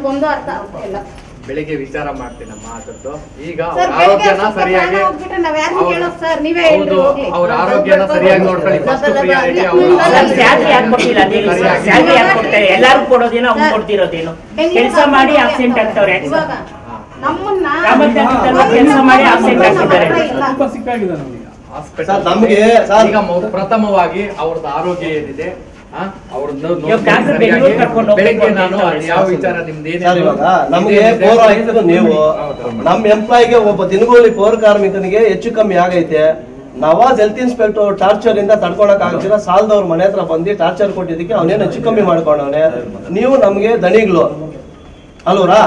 ನಮ್ಗೊಂದು ಅರ್ಥ ಆಗ್ತಾ ಇಲ್ಲ. ಬೆಳಿಗ್ಗೆ ವಿಚಾರ ಮಾಡ್ತೀನಮ್ಮ ಈಗ ಅವ್ರ ಆರೋಗ್ಯನ ಸರಿಯಾಗಿ ಅವ್ರ-. ಆರೋಗ್ಯನ ಸರಿಯಾಗಿ ನೋಡ್ಕೊಳ್ಳಿ ಫಸ್ಟ್ ಪ್ರಿಯಾರಿಟಿ ಎಲ್ಲಾರು ಕೊಡೋದೇನೋ ಅವ್ನು ಕೊಡ್ತಿರೋದೇನು? ಕೆಲಸ ಮಾಡಿ ಆಬ್ಸೆಂಟ್ ಆಗ್ತವ್ರೆ ಯಾಕೆ ಇವಾಗ ನಮ್ಮನ್ನ ಕೆಲಸ ಮಾಡಿ ಆಬ್ಸೆಂಟ್ ಆಗ್ತಿದ್ದಾರೆ. ತುಂಬ ಸಿಕ್ಕಾಗಿದೆ ನಮಗೆ. ಹಾಸ್ಪಿಟಲ್ ನಮ್ಗೆ ಈಗ ಪ್ರಥಮವಾಗಿ ಅವ್ರದ್ದು ಆರೋಗ್ಯ ಏನಿದೆ? ನೀವು. ನಮ್ಮ ಎಂಪ್ಲಾಯ್ಗೆ ಒಬ್ಬ ದಿನಗೂಲಿ ಪೌರ ಕಾರ್ಮಿಕನಿಗೆ ಹೆಚ್ಚು ಕಮ್ಮಿ ಆಗೈತೆ. ನವಾಜ್ ಹೆಲ್ತ್ ಇನ್ಸ್ಪೆಕ್ಟರ್ ಟಾರ್ಚರ್ ಇಂದ ತಡ್ಕೊಳಕ್ ಆಗ್ತಿಲ್ಲ. ಸಾಲದವ್ರ ಮನೆ ಹತ್ರ ಬಂದು ಟಾರ್ಚರ್ ಕೊಟ್ಟಿದ್ದಕ್ಕೆ ಅವನೇನು ಹೆಚ್ಚು ಕಮ್ಮಿ ಮಾಡ್ಕೊಂಡವನೆ. ನೀವು ನಮ್ಗೆ ದಣಿಗ್ಲು. ಅಲ್ವರಾ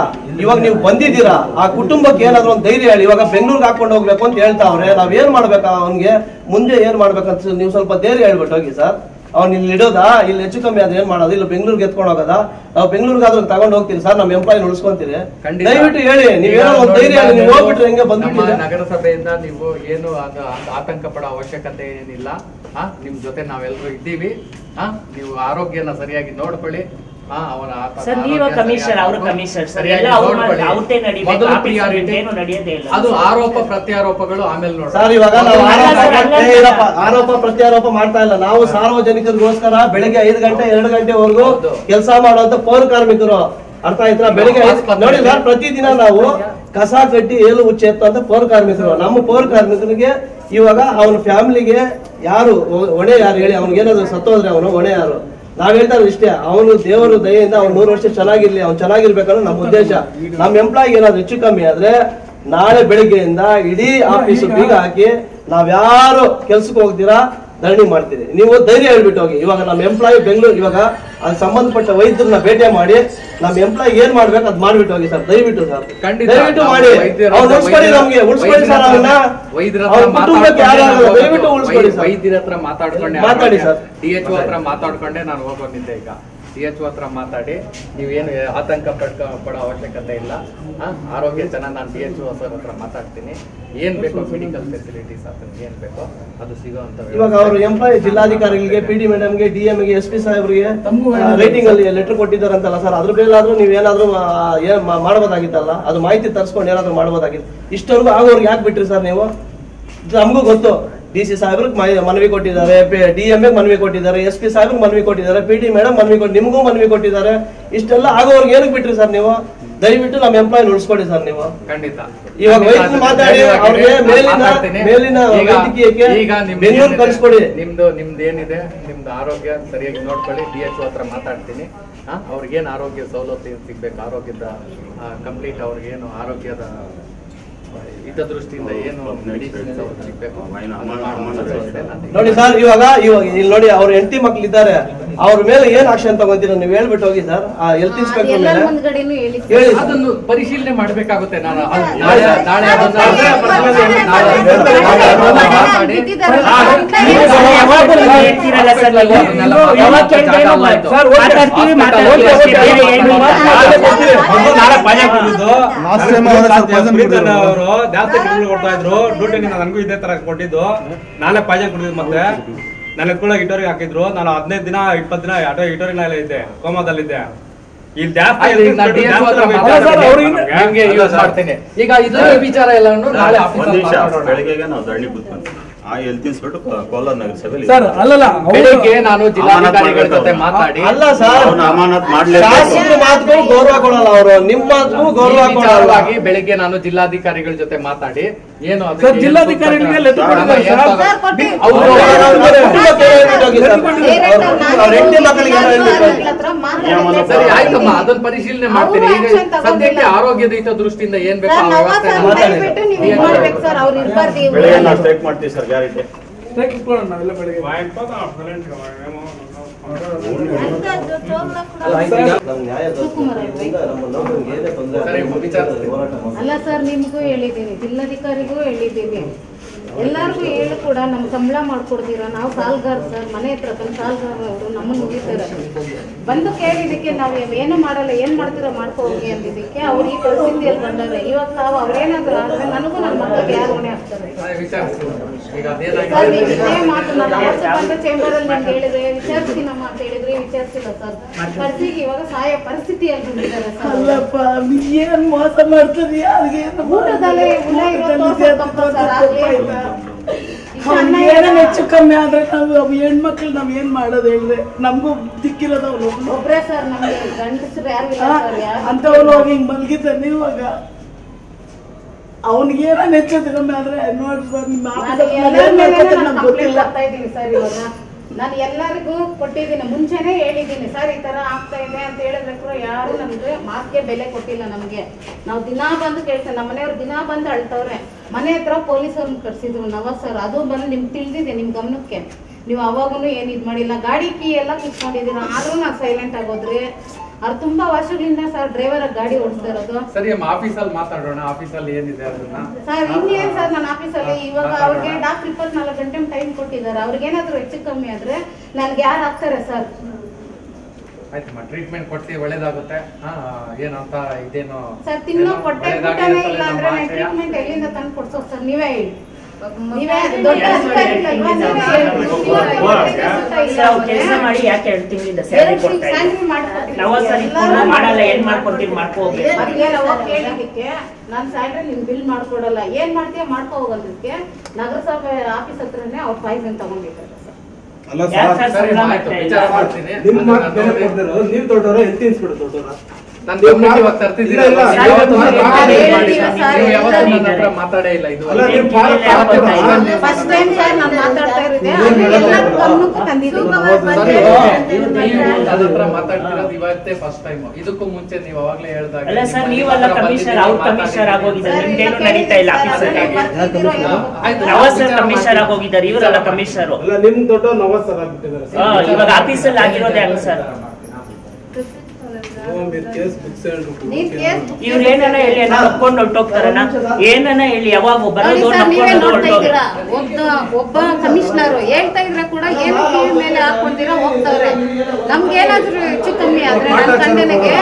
ಇವಾಗ ನೀವು ಬಂದಿದ್ದೀರಾ? ಆ ಕುಟುಂಬಕ್ಕೆ ಏನಾದ್ರು ಒಂದು ಧೈರ್ಯ ಹೇಳಿ. ಇವಾಗ ಬೆಂಗಳೂರಿಗೆ ಹಾಕೊಂಡು ಹೋಗ್ಬೇಕು ಅಂತ ಹೇಳ್ತಾವ್ರೆ ನಾವ್ ಏನ್ ಮಾಡ್ಬೇಕಾ ಅವನ್ಗೆ? ಮುಂದೆ ಏನ್ ಮಾಡ್ಬೇಕಂತ ನೀವು ಸ್ವಲ್ಪ ಧೈರ್ಯ ಹೇಳ್ಬಿಟ್ಟು ಹೋಗಿ ಸರ್. ಅವ್ನ್ ಇಲ್ಲಿ ಇಡೋದಾ? ಇಲ್ಲಿ ಹೆಚ್ಚು ಕಮ್ಮಿ ಆದ್ರೆ ಏನ್ ಮಾಡೋದು? ಇಲ್ಲಿ ಬೆಂಗಳೂರಿಗೆ ಎತ್ಕೊಂಡು ಹೋಗೋದಾ? ನಾವು ಬೆಂಗಳೂರಿಗೆ ತಗೊಂಡು ಹೋಗ್ತೀರಿ ಸರ್ ನಮ್ಮ ಎಂಪ್ಲಾಯ್ ಉಳಿಸ್ಕೊಂತೀರಿ. ಖಂಡಿತ. ದಯವಿಟ್ಟು ಹೇಳಿ ನೀವೇನೋ ಒಂದು ಧೈರ್ಯ ನೀವು ಹೋಗ್ಬಿಟ್ರೆ ಹೆಂಗೆ ಬಂದ್ಬಿಟ್ಟಿದೆ? ನಗರಸಭೆಯಿಂದ ನೀವು ಏನು ಅದು ಆತಂಕ ಪಡೋ ಅವಶ್ಯಕತೆ ಏನಿಲ್ಲ. ನಿಮ್ ಜೊತೆ ನಾವೆಲ್ಲರೂ ಇದ್ದೀವಿ. ನೀವು ಆರೋಗ್ಯನ ಸರಿಯಾಗಿ ನೋಡ್ಕೊಳ್ಳಿ. ಸರ್ ನೀವು ಕಮಿಷನರ್ ಅವರು ಕಮಿಷನರ್ ಸರ್. ಎಲ್ಲ ಅವ್ರು ನೋಡ್ಕೊಳ್ಳಿ. ಅವ್ರದ್ದೇ ನಡಿಬೇಕು. ಮೊದಲು ಆಫೀಸ್ priority. ಏನು ನಡೆಯೋದೇ ಇಲ್ಲ. ಅದು ಆರೋಪ ಪ್ರತ್ಯಾರೋಪಗಳು ಆಮೇಲೆ ನೋಡಿ ಸರ್ ಇವಾಗ ನಾವು ಆರೋಪ ಪ್ರತ್ಯಾರೋಪ ಮಾಡ್ತಾ ಇಲ್ಲ. ನಾವು ಸಾರ್ವಜನಿಕರಿಗೋಸ್ಕರ ಬೆಳಿಗ್ಗೆ ಐದು ಗಂಟೆ ಎರಡು ಗಂಟೆವರೆಗೂ. ಕೆಲಸ ಮಾಡುವಂತ ಪೌರ ಕಾರ್ಮಿಕರು. ಅರ್ಥ ಆಯ್ತಾ? ಬೆಳಿಗ್ಗೆ ನೋಡಿ ಸರ್ ಪ್ರತಿದಿನ ನಾವು ಕಸ ಕಟ್ಟಿ ಏಲು ಉಚ್ಚೆ ಅಂತ ಪೌರ ಕಾರ್ಮಿಕರು. ನಮ್ಮ ಪೌರ ಕಾರ್ಮಿಕರಿಗೆ ಇವಾಗ ಅವನ ಫ್ಯಾಮಿಲಿಗೆ ಯಾರು ಹೊಣೆ ಯಾರು ಹೇಳಿ ಅವನಿಗೆ ಏನಾದ್ರು ಸತ್ತೋದ್ರೆ ಅವನು ಹೊಣೆ ಯಾರು? ನಾವ್ ಹೇಳ್ತಾ ಇಷ್ಟೇ ಅವನು ದೇವರು ದಯೆಯಿಂದ ಅವ್ನು ನೂರು ವರ್ಷ ಚೆನ್ನಾಗಿರ್ಲಿ ಅವ್ನು ಚೆನ್ನಾಗಿರ್ಬೇಕನ್ನೋ ನಮ್ಮ ಉದ್ದೇಶ. ನಮ್ಮ ಎಂಪ್ಲಾಯಿಗೆ ಏನಾದ್ರು ಹೆಚ್ಚು ಕಮ್ಮಿ ಆದ್ರೆ ನಾಳೆ ಬೆಳಿಗ್ಗೆಯಿಂದ ಇಡೀ ಆಫೀಸ್ ಬೀಗ ಹಾಕಿ ನಾವ್ಯಾರು ಕೆಲ್ಸಕ್ಕೆ ಹೋಗ್ತೀರಾ ಧರಣಿ ಮಾಡ್ತೀನಿ. ನೀವು ಧೈರ್ಯ ಹೇಳ್ಬಿಟ್ಟು ಹೋಗಿ. ಇವಾಗ ನಮ್ಮ ಎಂಪ್ಲಾಯಿ ಬೆಂಗಳೂರು ಇವಾಗ ಅದ್ ಸಂಬಂಧಪಟ್ಟ ವೈದ್ಯರನ್ನ ಭೇಟಿ ಮಾಡಿ ನಮ್ಮ ಎಂಪ್ಲಾಯಿ ಏನ್ ಮಾಡ್ಬೇಕು ಅದ್ ಮಾಡ್ಬಿಟ್ಟು ಹೋಗಿ ಸರ್. ದಯವಿಟ್ಟು ಸರ್. ದಯವಿಟ್ಟು ಮಾಡಿ. ಉಳಿಸ್ಕೊಳ್ಳಿ ನಮ್ಗೆ ಉಳಿಸ್ಕೊಳ್ಳಿ ಸರ್ ಅವನ್ನ ದಯವಿಟ್ಟು ಉಳಿಸ್ಕೊಳ್ಳಿ ಸರ್. ವೈದ್ಯರ ಹತ್ರ ಮಾತಾಡ್ಕೊಂಡೆ ಮಾತಾಡಿ ಸರ್. ಡಿ ಎಚ್ ಹತ್ರ ಮಾತಾಡ್ಕೊಂಡೆ ನಾನು ಹೋಗೋದಿದ್ದೆ ಈಗ. ಡಿ ಎಚ್ ಹತ್ರ ಮಾತಾಡಿ. ನೀವೇನು ಆತಂಕ ಪಡ್ಕ ಪಡೋ ಅವಶ್ಯಕತೆ ಇಲ್ಲ. ಆರೋಗ್ಯ ಚೆನ್ನಾಗಿ ನಾನು ಡಿ ಎಚ್ ಸರ್ ಹತ್ರ ಮಾತಾಡ್ತೀನಿ. ಏನು ಬೇಕೋ ಮೆಡಿಕಲ್ ಫೆಸಿಲಿಟೀಸ್ ಅದನ್ನ ಏನು ಬೇಕೋ ಅದು ಸಿಗೋವಂಥ ಇವಾಗ ಅವರು ಎಂಪ್ಲಾಯಿ ಜಿಲ್ಲಾಧಿಕಾರಿಗಳಿಗೆ ಪಿ ಡಿ ಮೇಡಮ್ಗೆ ಡಿ ಎಂಗೆ ಎಸ್ ಪಿ ಸಾಹೇಬ್ರಿಗೆ ರೈಟಿಂಗ್ ಅಲ್ಲಿ ಲೆಟರ್ ಕೊಟ್ಟಿದ್ದಾರಂತಲ್ಲ ಸರ್ ಅದ್ರ ಮೇಲಾದ್ರೂ ನೀವು ಏನಾದ್ರೂ ಏನು ಮಾಡ್ಬೋದಾಗಿತ್ತಲ್ಲ? ಅದು ಮಾಹಿತಿ ತರ್ಸ್ಕೊಂಡು ಏನಾದ್ರೂ ಮಾಡ್ಬೋದಾಗಿತ್ತು. ಇಷ್ಟವರೆಗೂ ಆಗೋರ್ಗೆ ಯಾಕೆ ಬಿಟ್ರಿ ಸರ್ ನೀವು? ನಮಗೂ ಗೊತ್ತು. ಡಿ ಸಿ ಸಾಹೇಬ್ರಿಗೆ ಮನವಿ ಕೊಟ್ಟಿದ್ದಾರೆ ಡಿ ಎಂ ಮನವಿ ಕೊಟ್ಟಿದ್ದಾರೆ ಎಸ್ ಪಿ ಸಾಹೇಬ್ರಿಗೆ ಮನವಿ ಕೊಟ್ಟಿದ್ದಾರೆ ಪಿ ಡಿ ಮೇಡಮ್ ಮನವಿ ಕೊಟ್ಟು ನಿಮಗೂ ಮನವಿ ಕೊಟ್ಟಿದ್ದಾರೆ. ಇಷ್ಟೆಲ್ಲ ಆಗೋರ್ಗೆ ಏನಕ್ಕೆ ಬಿಟ್ರಿ ಸರ್ ನೀವು? ದಯವಿಟ್ಟು ನಮ್ಮ ಎಂಪ್ಲಾಯ್ ಉಳಿಸ್ಕೊಡಿ ಸರ್ ನೀವು. ಖಂಡಿತ. ಇವಾಗ ವೈದ್ಯ ವೈದ್ಯರು ಮಾತಾಡಿ ಅವ್ರಿಗೆ ಮೇಲಿನ- ಮೇಲಿನ ವೈದ್ಯಕೀಯಕ್ಕೆ ಬೆಂಗಳೂರು ಕಳಿಸ್ಕೊಡಿ. ನಿಮ್ದು ನಿಮ್ದು ಏನಿದೆ? ನಿಮ್ದು ಆರೋಗ್ಯ ಸರಿಯಾಗಿ ನೋಡ್ಕೊಳ್ಳಿ. ಡಿ ಎಚ್ ಹತ್ರ ಮಾತಾಡ್ತೀನಿ. ಅವ್ರಿಗೇನು ಆರೋಗ್ಯ ಸವಲತ್ತು ಸಿಗ್ಬೇಕು? ಆರೋಗ್ಯದ ಕಂಪ್ಲೀಟ್ ಅವ್ರಿಗೇನು ಆರೋಗ್ಯದ ನೋಡಿ ಸರ್ ಇವಾಗ ಇವಾಗ ಇಲ್ಲಿ ನೋಡಿ ಅವ್ರ ಹೆಂಡತಿ ಮಕ್ಳು ಇದ್ದಾರೆ ಅವ್ರ ಮೇಲೆ ಏನ್ ಆಕ್ಷನ್ ತಗೊಂತೀರ ನೀವು ಹೇಳ್ಬಿಟ್ಟು ಹೋಗಿ ಸರ್ ಆ ಹೆಲ್ತ್ ಇನ್ಸ್ಪೆಕ್ಟರ್ ಮೇಲೆ ಹೇಳಿ. ಅದನ್ನು ಪರಿಶೀಲನೆ ಮಾಡ್ಬೇಕಾಗುತ್ತೆ ನಾನು ನಾಳೆ ನಾಳೆ ಅದನ್ನ ಅವ್ರು ಜಾಸ್ತಿ ಕೊಡ್ತಾ ಇದ್ರು ಡ್ಯೂಟಿಗೆ ನನಗೂ ಇದೇ ತರ ಕೊಟ್ಟಿದ್ದು. ನಾನೇ ಪಾಜಾ ಕೊಟ್ಟಿದ್ದು ಮತ್ತೆ ನಾನು ಕೂಡ ಇಟೋರಿಗೆ ಹಾಕಿದ್ರು. ನಾನು ಹದಿನೈದು ದಿನ ಇಪ್ಪತ್ತು ದಿನ ಆಟೋ ಇಟೋರಿನಲ್ಲಿ ಇದ್ದೆ ಕೋಮಾದಲ್ಲಿದ್ದೆ. ಈಗ ನಾನು DSO ಹತ್ರ ಜಾಸ್ತಿ ಮಾತಾಡ್ತೀನಿ. ಅವ್ರಿಗೆ- ನಿಮ್ಗೆ ಯೂಸ್ ಮಾಡ್ತೀನಿ. ಈಗ ಇದು ವಿಚಾರ ಎಲ್ಲವನ್ನು ನಾಳೆ. ಬೆಳಿಗ್ಗೆ ನಾವು ಧರಣಿ ಕೂತ್ಕೊಂತೀವಿ ಆ ಹೆಲ್ತ್ ಇನ್ಸ್ಪೆಕ್ಟರ್ ಕೋಲಾರ ನಗರಸಭೆಯಲ್ಲಿ ಸರ್ ಅಲ್ಲಲ್ಲ ಅವ್ರು- ಬೆಳಿಗ್ಗೆ ನಾನು ಜಿಲ್ಲಾಧಿಕಾರಿಗಳ ಜೊತೆ ಮಾತಾಡಿ ಅಲ್ಲ ಸರ್ ಅವ್ರನ್ನ ಅಮಾನತ್ ಮಾಡ್ಲೇಬೇಕು. ಶಾಸಕರ ಮಾತುಗಳು ಗೌರವ ಕೊಡಲ್ಲ ಅವರು. ನಿಮ್ಮ ಮಾತುಗಳು ಗೌರವ ಕೊಡಲ್ಲ. ಬೆಳಿಗ್ಗೆ ನಾನು ಜಿಲ್ಲಾಧಿಕಾರಿಗಳ ಜೊತೆ ಮಾತಾಡಿ ಏನು ಸರ್, ಜಿಲ್ಲಾಧಿಕಾರಿಗಳಿಗೆ ಲೆಟರ್ ಕೊಟ್ಟಿದ್ದಾರೆ. ಅವ್ರು ಅವ್ರ ಹೆಂಡತಿ ಮಕ್ಕಳಿಗೆ ಸರ್. ಅದನ್ನ ಪರಿಶೀಲನೆ ಮಾಡ್ತೀನಿ ಈಗ ಸದ್ಯಕ್ಕೆ ಆರೋಗ್ಯದ ಹಿತ ಹಿತದೃಷ್ಟಿಯಿಂದ ಏನ್ ಬೇಕು ಆ ವ್ಯವಸ್ಥೆ ಬೆಳಿಗ್ಗೆ. ನಾವು ಸ್ಟ್ರೈಕ್ ಮಾಡ್ತೀವಿ ಸರ್ ಗ್ಯಾರಂಟಿ ನಮ್ಮ ನ್ಯಾಯ ದೊರಕಿದ್ರಿಂದ ನಮ್ಮ ಏನೇ ತೊಂದ್ರೆ ಸರಿ. ಹೋರಾಟ ಮಾಡ್ತೀವಿ. ಅಲ್ಲ ಸರ್ ನಿಮ್ಗೂ ಹೇಳಿದ್ದೀನಿ ಜಿಲ್ಲಾಧಿಕಾರಿಗೂ ಹೇಳಿದ್ದೀನಿ ಎಲ್ಲಾರ್ಗು ಹೇಳಿ ಕೂಡ ನಮ್ ಸಂಬಳ ಮಾಡ್ಕೊಡ್ತೀರಾ? ನಾವು ಸಾಲ್ಗಾರ್ ಸರ್ ಮನೆ ಹತ್ರ ತಂದು ಸಾಲ್ಗಾರ್ ಅವರು ನಮ್ಮನ್ನ ಮುಗಿತಾರೆ. ಬಂದು ಕೇಳಿದಕ್ಕೆ ನಾವು ಏನು ಮಾಡಲ್ಲ ಏನ್ ಮಾಡ್ತೀರ ಮಾಡ್ಕೊ ಹೋಗಿ ಅಂದಿದ್ದಕ್ಕೆ ಅವ್ರು ಈ ಪರಿಸ್ಥಿತಿಯಲ್ಲಿ ಬಂದಾರೆ ಇವಾಗ ತಾವು ಅವ್ರೇನಾದ್ರು ಆದ್ರೆ ನನಗೂ ನನ್ನ ಮಕ್ಕಳಿಗೆ ಯಾರು ಹೊಣೆ ಆಗ್ತಾರೆ ಸರ್ ನೀವು ಇದೇ ಮಾತು ನಾನು ಅವತ್ತು ಬಂದ ಚೇಂಬರ್ ಅಲ್ಲಿ ನಂಗೆ ಹೇಳಿದ್ರೆ ವಿಚಾರಿಸ್ತೀನಮ್ಮ ಅಂತ ಹೇಳಿದ್ರೆ ವಿಚಾರಿಸಿಲ್ಲ ಸರ್. ಪರಿಸ್ಥಿತಿ ಇವಾಗ ಸಾಯೋ ಪರಿಸ್ಥಿತಿಯಲ್ಲಿ ಬಂದಿದ್ದಾರೆ ಸರ್. ಅಲ್ಲಪ್ಪ ಏನ್ ಮೋಸ ಮಾಡ್ತಾರೆ ಯಾರಿಗೆ ಊಟದಲ್ಲಿ ಹುಳ ಇರೋ ಸರ್. ಆಗ್ಲೇ ಏನೋ ಹೆಚ್ಚು ಕಮ್ಮಿ ಆದ್ರೆ ನಾವು ಹೆಣ್ಮಕ್ಳು ನಾವ್ ಏನ್ ಮಾಡೋದು ಹೇಳಿದ್ರೆ? ನಮಗೂ ದಿಕ್ಕಿರೋದು ಅವನು ಒಬ್ರೇ ಸರ್ ನಮ್ಗೆ ಗಂಡಸರು ಯಾರು ಇಲ್ಲ ಸರ್ ಯಾರು ಅಂತವನು ಹೋಗಿ ಹಿಂಗ್ ಮಲ್ಗಿದ್ದಾನೆ ಇವಾಗ ಅವ್ನಿಗೆ ಏನೋ ಹೆಚ್ಚು ಕಮ್ಮಿ ಆದ್ರೆ ನೋಡ್ರಿ ಸರ್ ನಿಮ್ಮ ನಾನು ನಮ್ಗೆ ಗೊತ್ತಿಲ್ಲ. ಇದೀನಿ ಸರ್ ಇವಾಗ. ನಾನು ಎಲ್ಲರಿಗೂ ಕೊಟ್ಟಿದ್ದೀನಿ, ಮುಂಚೆನೆ ಹೇಳಿದ್ದೀನಿ, ಸರ್, ಈ ಥರ ಆಗ್ತಾ ಇದೆ ಅಂತ ಹೇಳಿದ್ರೆ ಯಾರು ನಮಗೆ ಮಾತಿಗೆ ಬೆಲೆ ಕೊಟ್ಟಿಲ್ಲ ನಮಗೆ. ನಾವು ದಿನಾ ಬಂದು ಕೇಳ್ತೇವೆ, ನಮ್ಮ ಮನೆಯವ್ರು ದಿನಾ ಬಂದು ಅಳ್ತವ್ರೆ. ಮನೆ ಹತ್ರ ಪೊಲೀಸರನ್ನು ಕರೆಸಿದ್ರು ನವ ಸರ್, ಅದು ಬಂದು ನಿಮ್ಗೆ ತಿಳಿದಿದೆ ನಿಮ್ಮ ಗಮನಕ್ಕೆ. ನೀವು ಅವಾಗೂ ಏನು ಇದು ಮಾಡಿಲ್ಲ, ಗಾಡಿ ಕೀ ಎಲ್ಲ ಕಿತ್ಕೊಂಡಿದ್ದೀರ ಆದರೂ ನಾನು ಸೈಲೆಂಟ್ ಆಗೋದ್ರಿ ಅವ್ರು ತುಂಬಾ ವರ್ಷಗಳಿಂದ ಸರ್ ಡ್ರೈವರ್ ಗಾಡಿ ಓಡಿಸ್ತಾ ಇರೋದು. ಸರಿ ಆಫೀಸ್ ಆಫೀಸಲ್ಲಿ ಮಾತಾಡೋಣ. ಆಫೀಸಲ್ಲಿ ಏನಿದೆ ಅದನ್ನ? ಸರ್ ಇನ್ನೇನ್ ಸರ್ ನನ್ನ ಆಫೀಸಲ್ಲಿ ಇವಾಗ ಅವ್ರಿಗೆ ಡಾಕ್ಟರ್ ಇಪ್ಪತ್ನಾಲ್ಕು ಗಂಟೆ ಟೈಮ್ ಕೊಟ್ಟಿದ್ದಾರೆ. ಅವ್ರಿಗೆ ಏನಾದ್ರು ಹೆಚ್ಚು ಕಮ್ಮಿ ಆದ್ರೆ ನನ್ಗೆ ಯಾರು ಆಗ್ತಾರೆ ಸರ್? ಆಯ್ತಮ್ಮ ಟ್ರೀಟ್ಮೆಂಟ್ ಕೊಡ್ತೀವಿ ಒಳ್ಳೇದಾಗುತ್ತೆ. ಏನಂತ ಇದೇನು ಸರ್ ತಿನ್ನೋ ಹೊಟ್ಟೆ ಇಲ್ಲ ಅಂದ್ರೆ. ಟ್ರೀಟ್ಮೆಂಟ್ ಎಲ್ಲಿಂದ ತಂದು ಕೊಡ್ಸೋದು ಸರ್? ನೀವೇ ಹೇಳಿ. ಕೆಲಸ ಮಾಡಿ ಯಾಕೆ ಎರಡು ತಿಂಗಳಿಂದ ಸ್ಯಾಲರಿ ಕೊಡ್ತಾ ನಾವು ಸರ್ ಮಾಡಲ್ಲ ಏನ್ ಮಾಡ್ಕೊಡ್ತೀನಿ ಮಾಡ್ಕೊ ಹೋಗ್ಬೇಕು. ನಾನ್ ಸ್ಯಾಲ್ರಿ ನಿಮ್ ಬಿಲ್ ಮಾಡ್ಕೊಡಲ್ಲ. ಏನ್ ಮಾಡ್ತೀಯ ಮಾಡ್ಕೊ ಹೋಗೋದಕ್ಕೆ ನಗರಸಭೆ ಆಫೀಸ್ ಹತ್ರನೇ ಅವ್ರ ಪಾಯ್ಸನ್ ತಗೊಂಡಿದ್ದಾರೆ ಸರ್. ಅಲ್ಲ ಸರ್ ಸರ್ ಸರಿ ಸಂಬಳ ಆಯ್ತು ಮಾಡ್ತಾ ಇಲ್ಲ? ವಿಚಾರ ಮಾಡ್ತೀನಿ. ನಿಮ್ ಮಾತು ಅದನ್ನ ಬೇರೆ ನೋಡಿ. ನೀವ್ ದೊಡ್ಡವರು ಇನ್ಸ್ಪೆಕ್ಟರ್ ದೊಡ್ಡವರ. ಮಾತಾಡೇ ಇಲ್ಲ. ಇದು ಮಾತಾಡ್ತಿರೋದು ಇವತ್ತೇ ಫಸ್ಟ್ ಟೈಮ್ ಇದಕ್ಕೂ ಮುಂಚೆ ನೀವು ಅವಾಗ್ಲೇ ಹೇಳ್ದಾಗ ಅಲ್ಲ ಸರ್ ನೀವಲ್ಲ ಕಮಿಷನರ್ ಆಗೋಗಿದ್ದಾರೆ ಇವರೆಲ್ಲ ಕಮಿಷನರ್ ಆಗೋಗಿದ್ದಾರೆ ಇವರಲ್ಲ ಕಮಿಷನರ್ ಅಲ್ಲ ನಿಮ್ ದೊಡ್ಡ ನವಾಜ್ ಸರ್ ಇವಾಗ ಆಫೀಸಲ್ಲಿ ಆಗಿರೋದೇ ಅಲ್ಲ ಸರ್ ಕೇಸ್ ಬುಕ್ಸ್ ನೀವ್ ಕೇಸ್ ಬುಕ್ ಇವ್ರು ಏನನ ಹೇಳಿ ಏನೋ ಒಪ್ಕೊಂಡು ಹೊರ್ಟೋಗ್ತಾರನ ಏನನ್ನ ಹೇಳಿ ಯಾವಾಗ ಬರೋದು ಹೊರ್ಟೋಗಿ? ಒಬ್ಬ ಕಮಿಷನರ್ ಹೇಳ್ತಾ ಇದ್ರೆ ಕೂಡ ಏನು ಮೇಲೆ ಹಾಕೊಂತೀರಾ ಹೋಗ್ತವ್ರೆ. ನಮ್ಗೇನಾದ್ರೂ ಹೆಚ್ಚು ಕಮ್ಮಿ ಆದ್ರೆ ನನ್ನ ಗಂಡನಿಗೆ